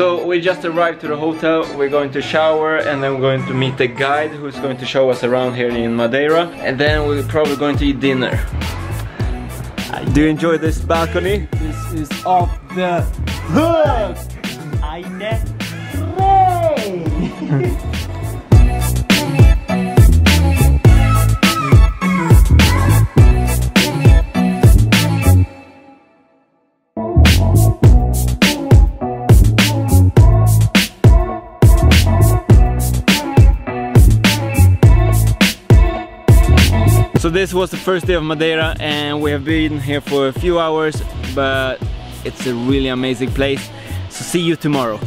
we just arrived to the hotel. We're going to shower and then we're going to meet the guide who's going to show us around here in Madeira. And then we're probably going to eat dinner. Do you enjoy this balcony? This is off the hook. I Eine So this was the first day of Madeira and we have been here for a few hours but it's a really amazing place. So see you tomorrow.